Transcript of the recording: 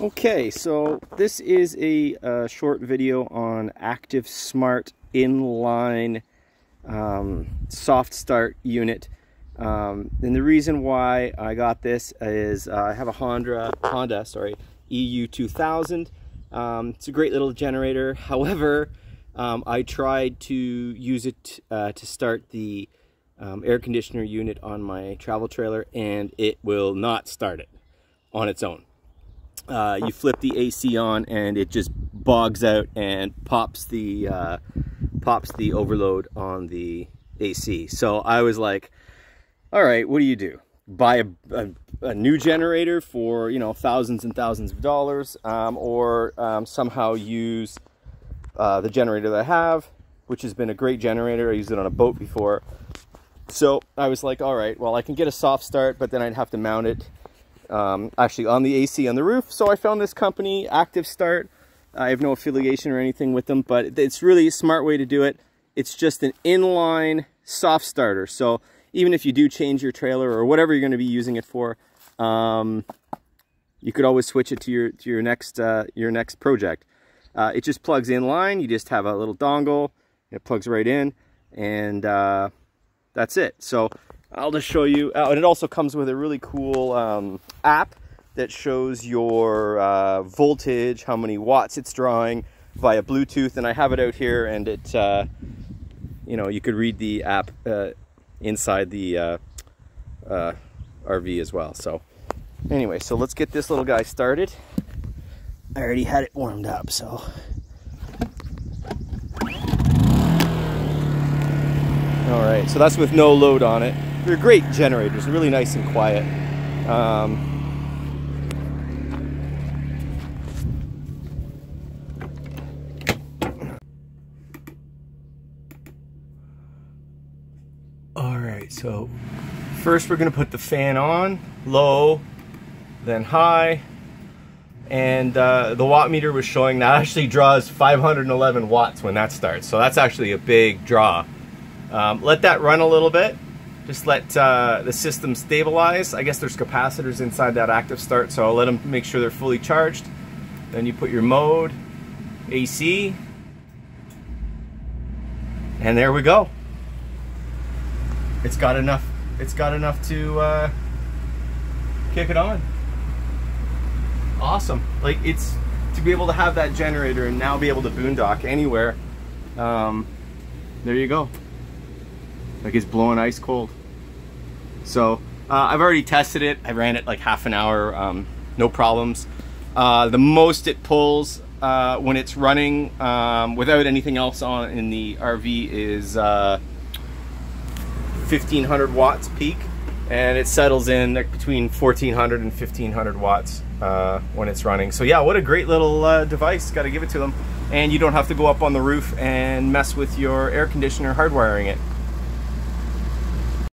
Okay, so this is a, a short video on Active Start inline um, soft start unit. Um, and the reason why I got this is uh, I have a Honda, Honda, sorry, EU2000. Um, it's a great little generator. However, um, I tried to use it uh, to start the um, air conditioner unit on my travel trailer and it will not start it on its own uh, you flip the AC on and it just bogs out and pops the uh, pops the overload on the AC. So I was like, all right, what do you do? Buy a, a, a new generator for, you know, thousands and thousands of dollars um, or um, somehow use uh, the generator that I have, which has been a great generator. I used it on a boat before. So I was like, all right, well, I can get a soft start, but then I'd have to mount it um, actually on the AC on the roof. So I found this company, Active Start. I have no affiliation or anything with them, but it's really a smart way to do it. It's just an inline soft starter. So even if you do change your trailer or whatever you're going to be using it for, um, you could always switch it to your to your next uh, your next project. Uh, it just plugs in line. You just have a little dongle. It plugs right in, and uh, that's it. So I'll just show you. Oh, and it also comes with a really cool um, app that shows your uh, voltage, how many watts it's drawing via Bluetooth. And I have it out here and it, uh, you know, you could read the app uh, inside the uh, uh, RV as well. So anyway, so let's get this little guy started. I already had it warmed up, so. All right, so that's with no load on it. They're great generators, really nice and quiet. Um, all right, so first we're gonna put the fan on, low, then high, and uh, the watt meter was showing that actually draws 511 watts when that starts. So that's actually a big draw. Um, let that run a little bit just let uh, the system stabilize. I guess there's capacitors inside that active start, so I'll let them make sure they're fully charged. Then you put your mode, AC, and there we go. It's got enough. It's got enough to uh, kick it on. Awesome. Like it's to be able to have that generator and now be able to boondock anywhere. Um, there you go. Like it's blowing ice cold. So uh, I've already tested it. I ran it like half an hour, um, no problems. Uh, the most it pulls uh, when it's running um, without anything else on in the RV is 1500 uh, watts peak and it settles in between 1400 and 1500 watts uh, when it's running. So yeah, what a great little uh, device, got to give it to them. And you don't have to go up on the roof and mess with your air conditioner hardwiring it.